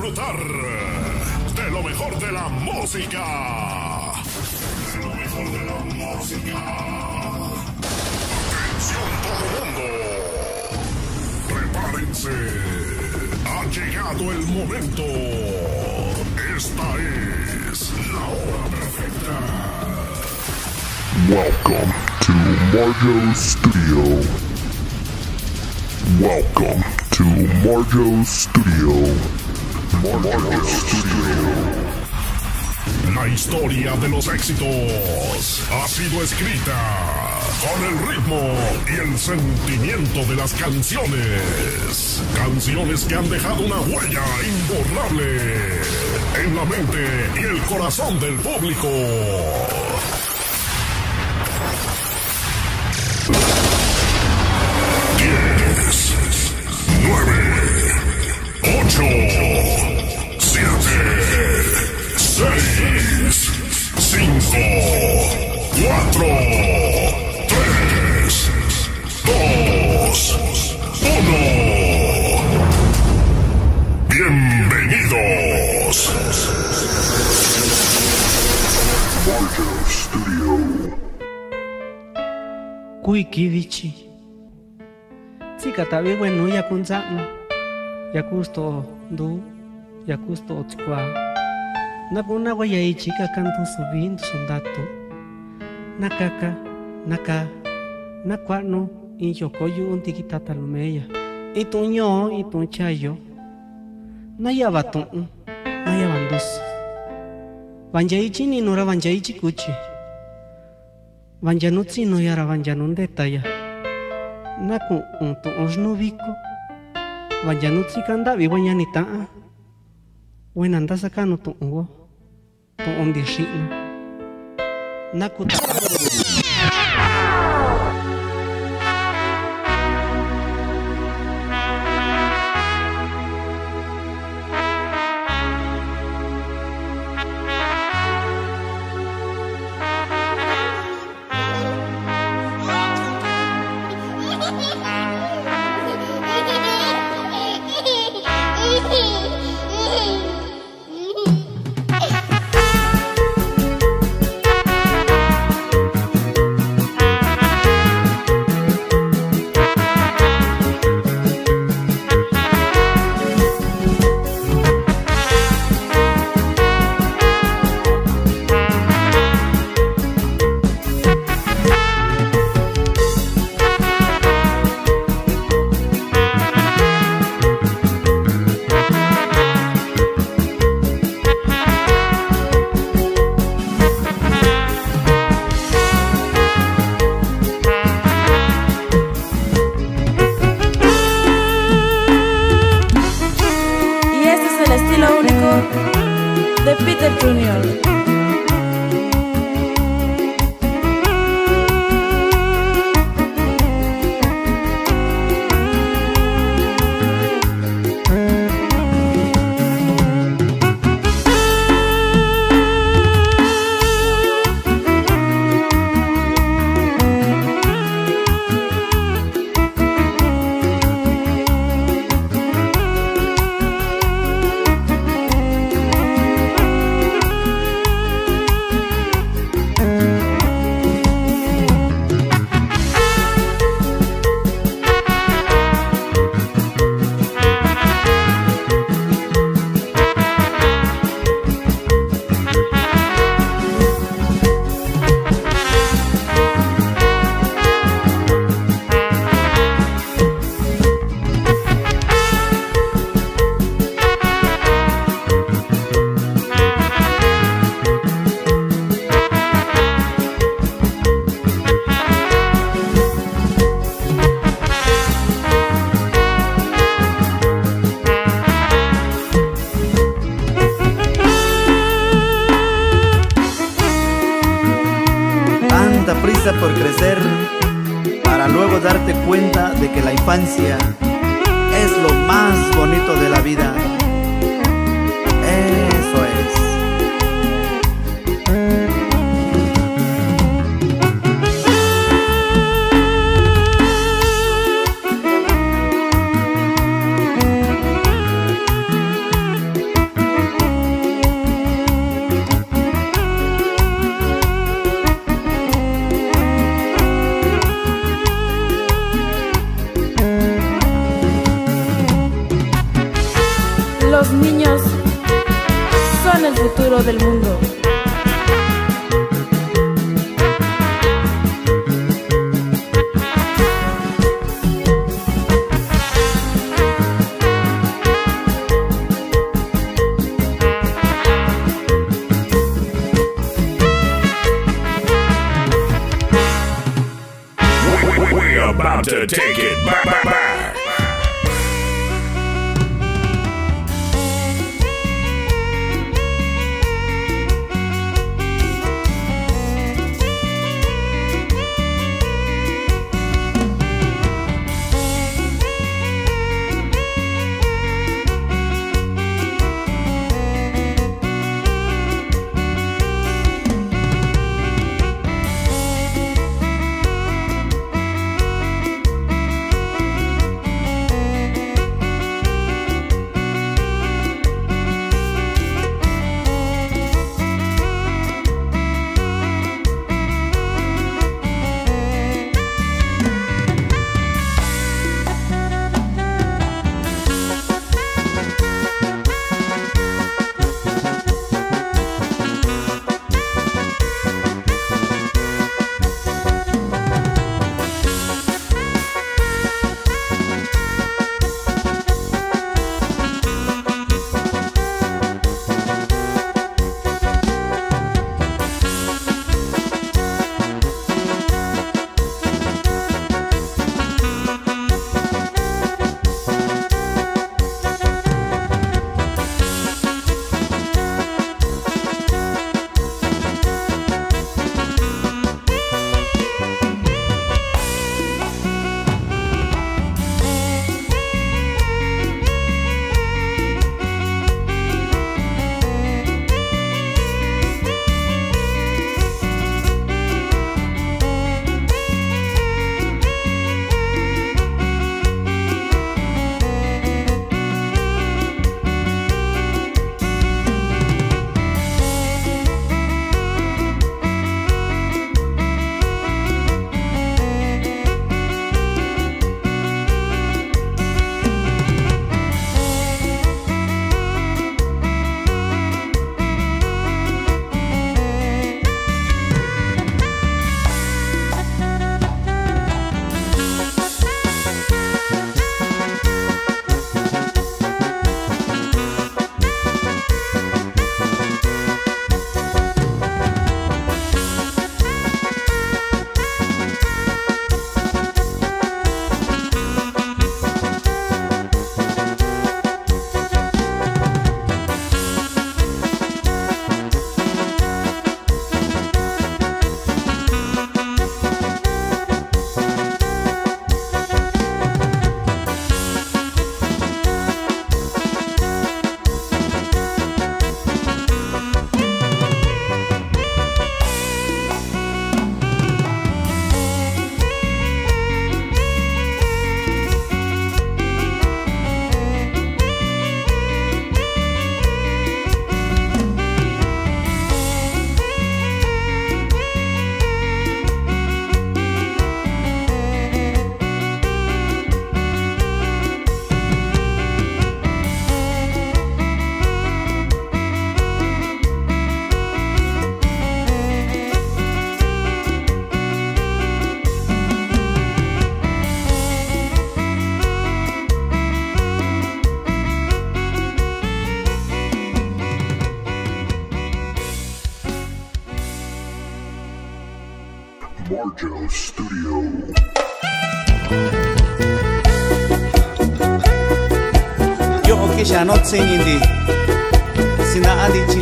disfrutar de lo mejor de la música. Lo mejor de la música. Atención todo mundo. Prepárense. Ha llegado el momento. Esta es la hora perfecta. Welcome to Marjo's Studio. Welcome to Marjo's Studio. La historia de los éxitos ha sido escrita con el ritmo y el sentimiento de las canciones. Canciones que han dejado una huella imborrable en la mente y el corazón del público. 10, 9, 8, 4, 3, 2, 1. Bienvenidos. Studio. kuikivichi tsikatavi wenu yakuntsa'nu yakusto ndu yakusto otsikua Napo na waya i chika kanto subin sundato. Nakaka, naka, nakwano i yokoyu un tikita talumeya. Itu nyo, itu chayo. Naya batun, mm, naya bandus. Banja i chini nora banja no yara banja. Naku un mm, tu Vanjanutsi Banja nutsi kandavi banja nita. Wenanda sakano tu. på om det är skinn. Nakutaka.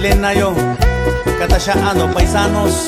Chilena yo. Ano paisanos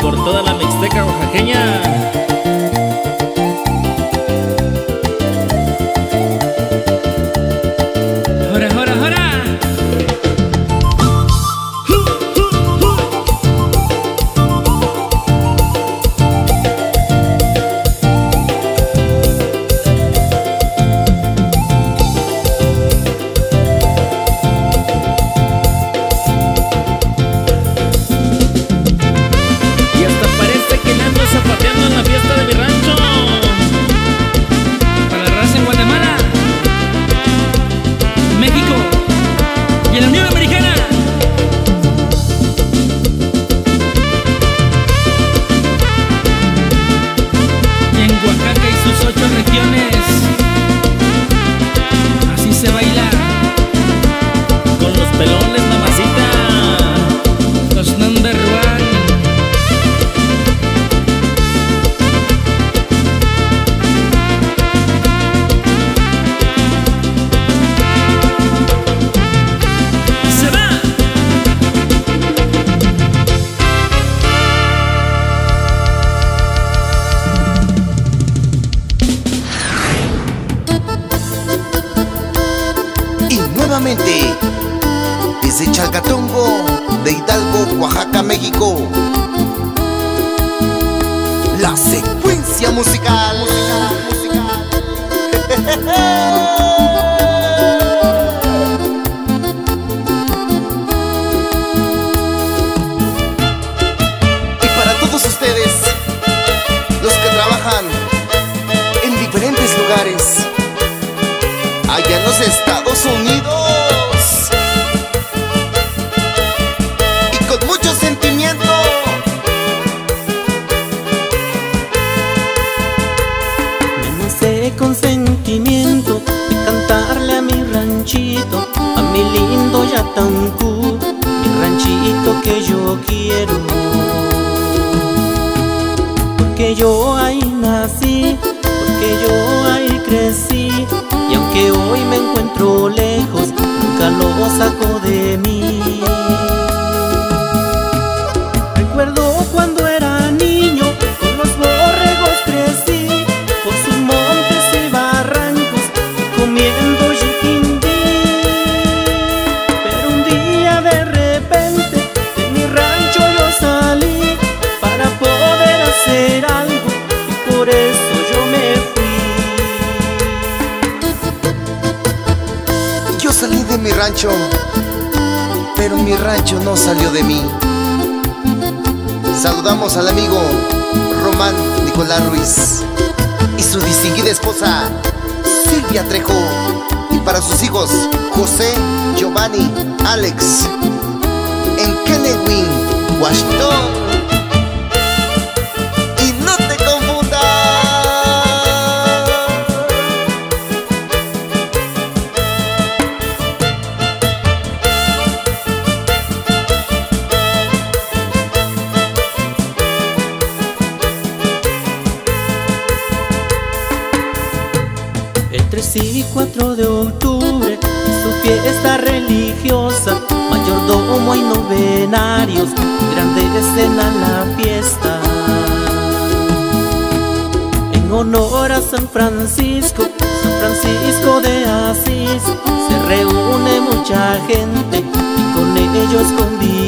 por toda la Mixteca oaxaqueña. Yatancú, mi ranchito que yo quiero. Porque yo ahí nací, porque yo ahí crecí, y aunque hoy me encuentro lejos, nunca lo saco de mí. Recuerdo rancho, pero mi rancho no salió de mí. Saludamos al amigo Román Nicolás Ruiz y su distinguida esposa Silvia Trejo y para sus hijos José, Giovanni, Alex en Kennewick, Washington. Grande escena la fiesta. En honor a San Francisco, San Francisco de Asís, se reúne mucha gente y con ellos convivir.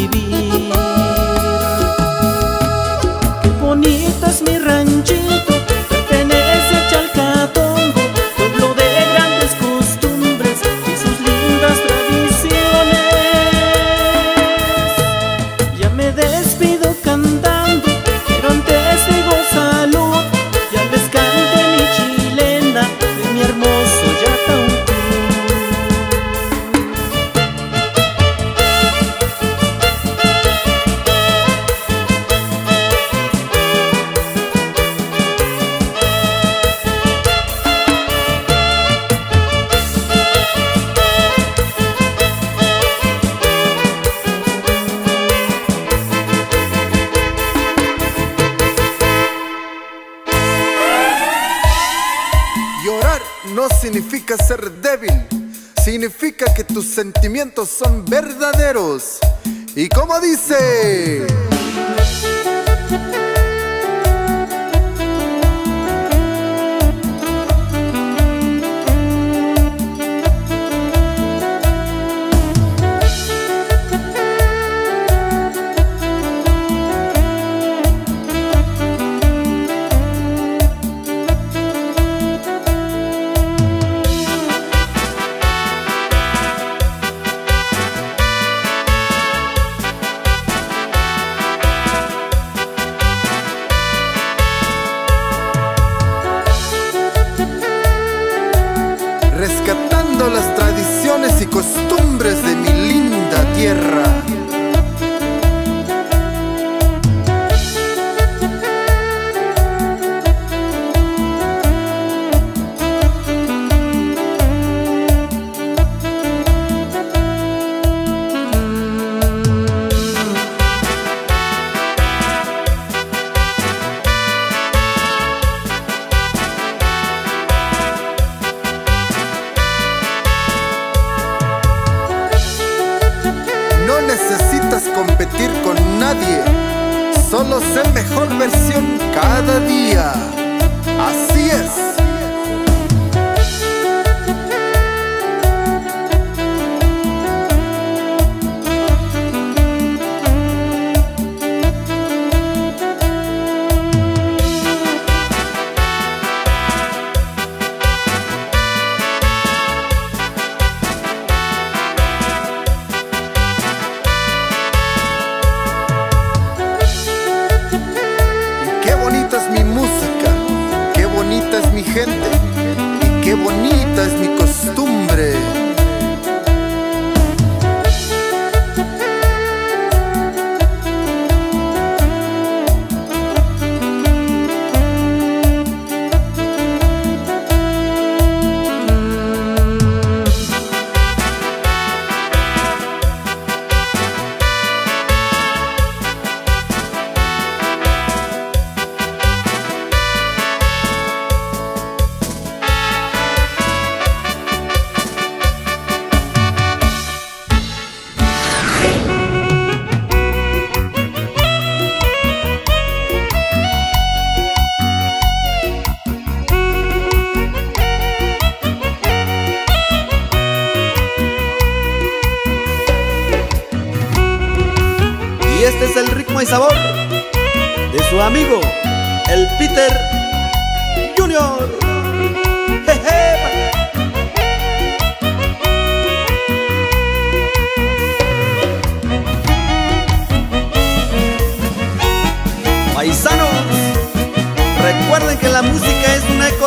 Sentimientos son verdaderos. ¿Y cómo dice?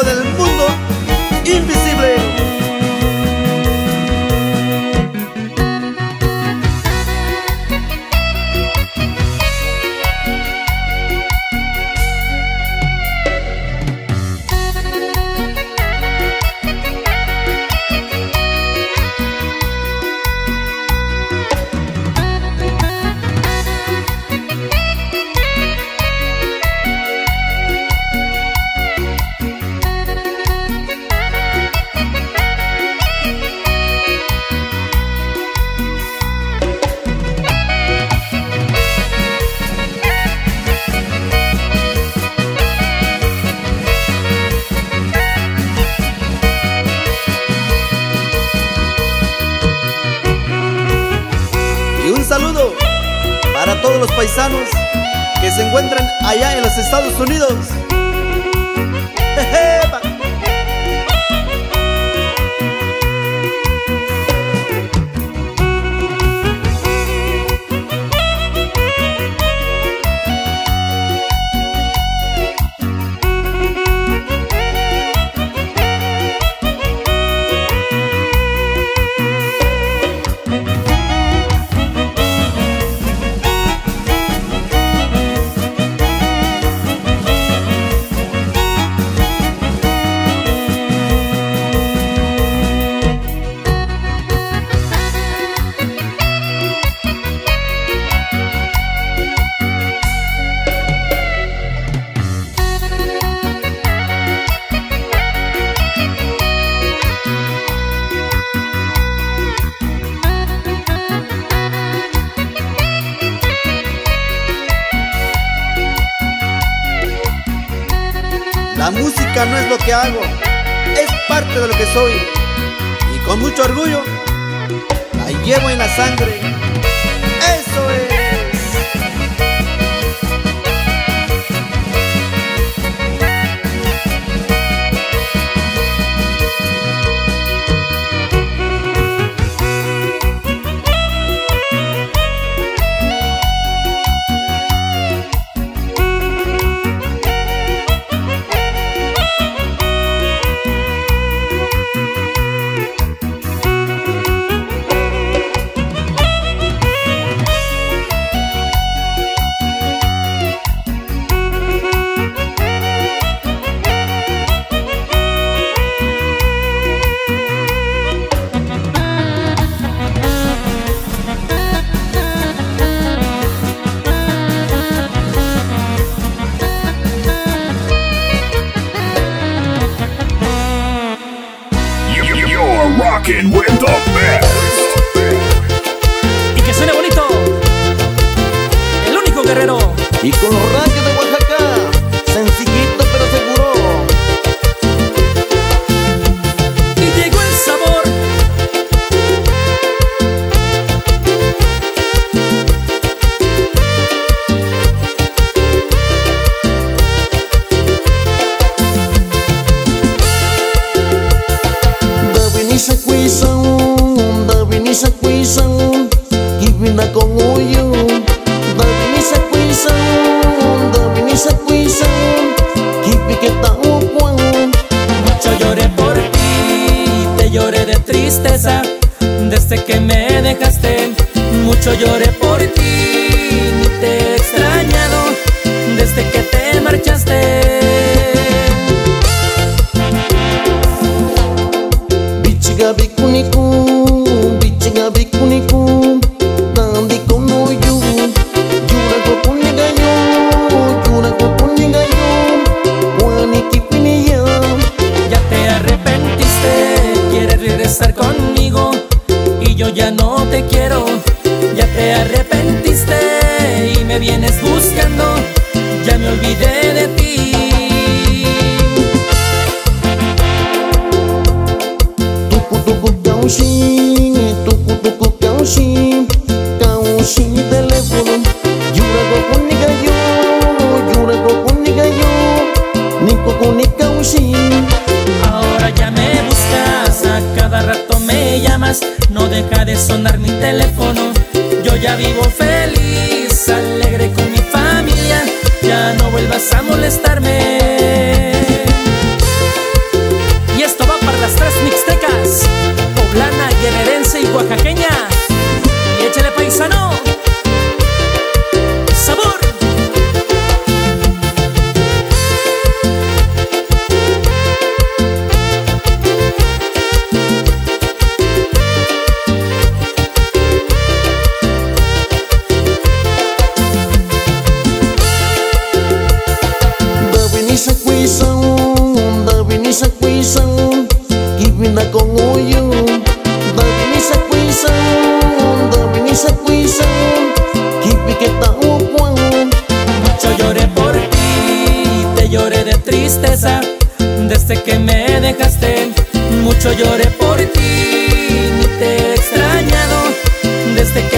Del mundo música no es lo que hago, es parte de lo que soy. Y con mucho orgullo, la llevo en la sangre. Desde que me dejaste. Mucho lloré por ti, te he extrañado desde que te marchaste. Bichiga bikuniku, Ya te arrepentiste y me vienes buscando, ya me olvidé de ti. Tuku tuku kaushi, tuku tuku kaushi, kaushi teléfono. Jura ko kunigayo, jura ko kunigayo, niko kuni kaushi. Ahora ya me buscas, a cada rato me llamas, no deja de sonar Yo ya vivo feliz, alegre con mi familia, ya no vuelvas a molestarme. Y esto va para las tres mixtecas, poblana, guerrerense y oaxaqueña. Y échale paisano. Desde que me dejaste. Mucho lloré por ti, te he extrañado desde que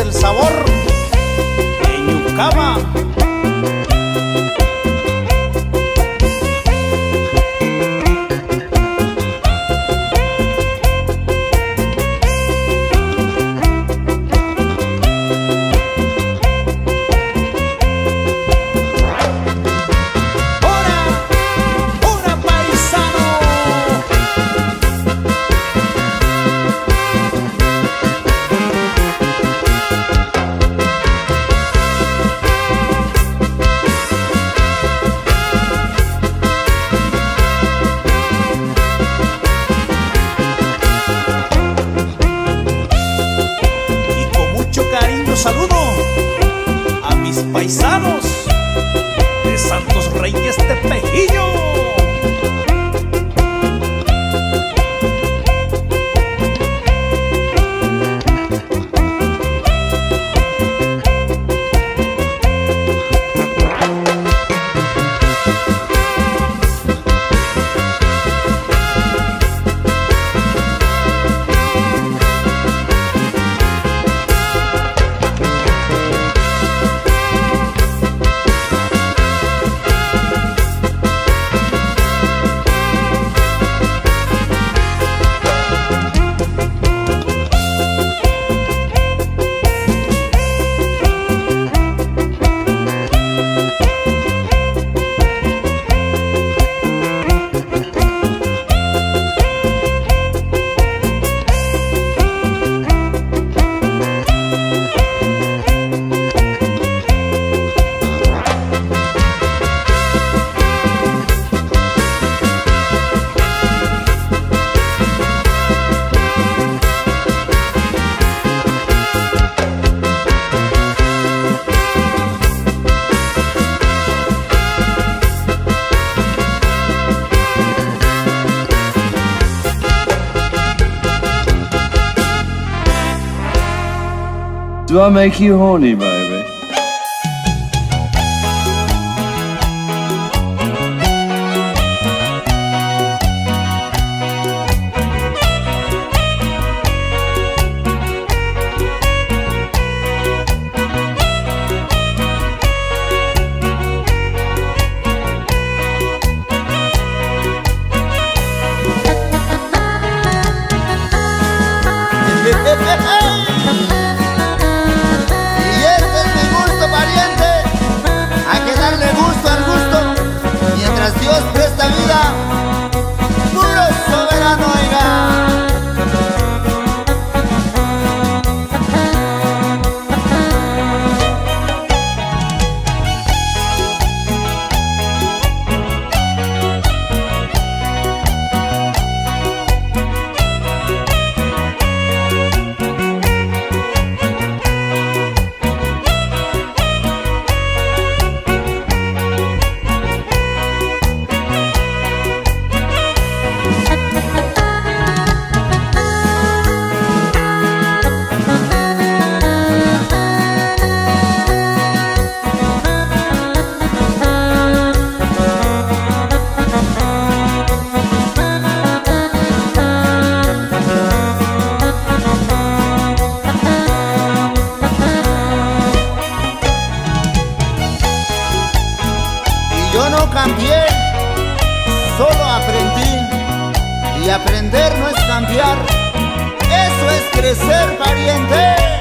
el sabor de Yucama. Do I make you horny, bro? No es cambiar, eso es crecer, pariente.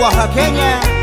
Oaxaqueña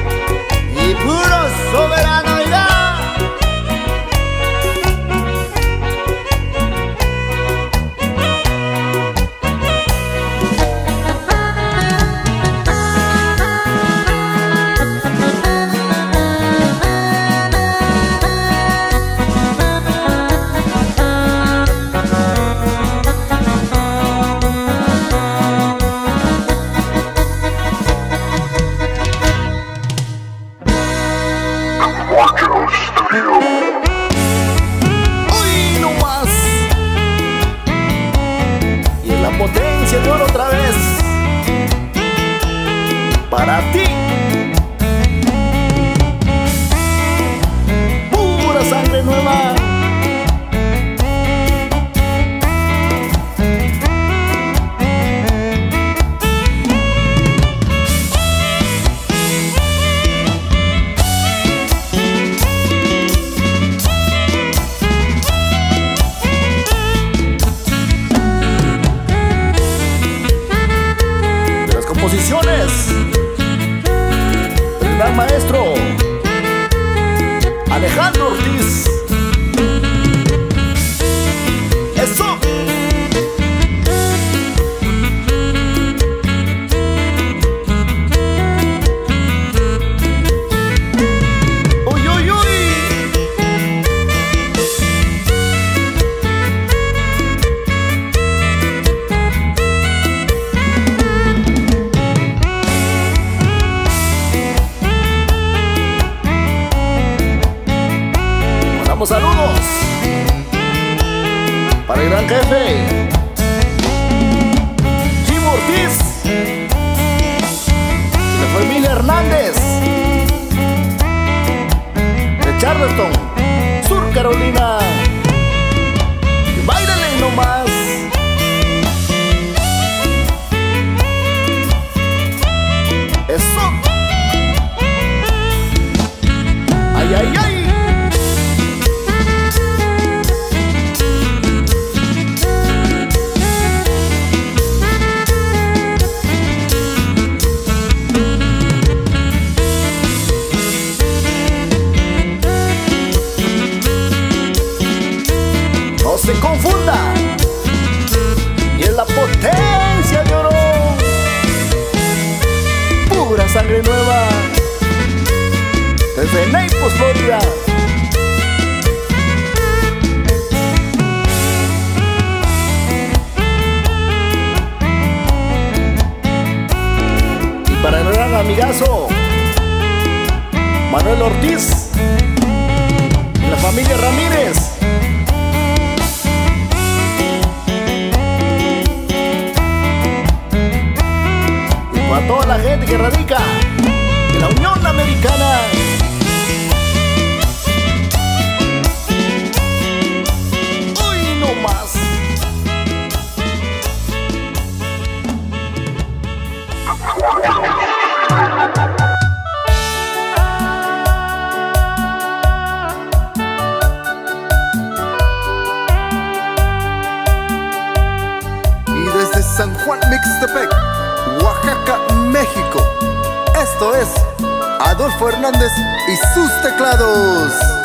composiciones, el gran maestro Alejandro Ortiz. a toda la gente que radica en la Unión Americana. Rodolfo y sus teclados.